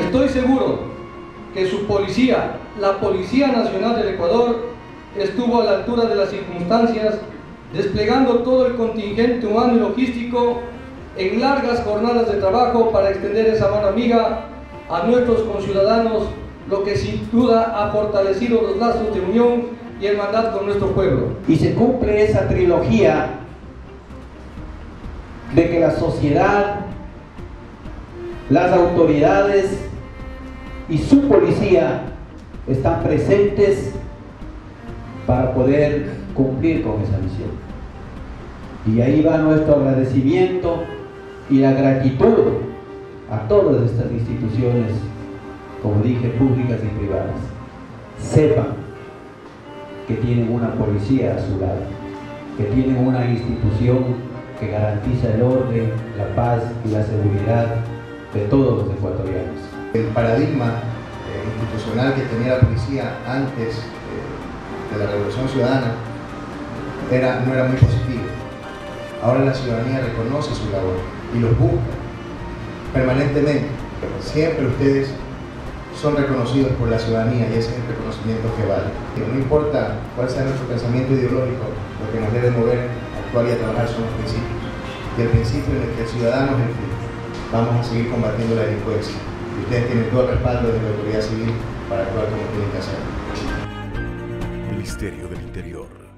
estoy seguro que su policía, la Policía Nacional del Ecuador, estuvo a la altura de las circunstancias, desplegando todo el contingente humano y logístico en largas jornadas de trabajo para extender esa mano amiga a nuestros conciudadanos, lo que sin duda ha fortalecido los lazos de unión y hermandad con nuestro pueblo. Y se cumple esa trilogía de que la sociedad, las autoridades y su policía están presentes para poder cumplir con esa misión. Y ahí va nuestro agradecimiento y la gratitud a todas estas instituciones, como dije, públicas y privadas. Sepan que tienen una policía a su lado, que tienen una institución que garantiza el orden, la paz y la seguridad de todos los ecuatorianos. El paradigma eh, institucional que tenía la policía antes eh, de la Revolución Ciudadana era, no era muy positivo. Ahora la ciudadanía reconoce su labor y los busca permanentemente. Siempre ustedes son reconocidos por la ciudadanía y ese es el reconocimiento que vale. No importa cuál sea nuestro pensamiento ideológico, lo que nos debe mover actuar y a trabajar son los principios. Y el principio en el que el ciudadano es el fin. Vamos a seguir combatiendo la delincuencia. Ustedes tienen todo el respaldo de la autoridad civil para actuar como tienen que hacer. Ministerio del Interior.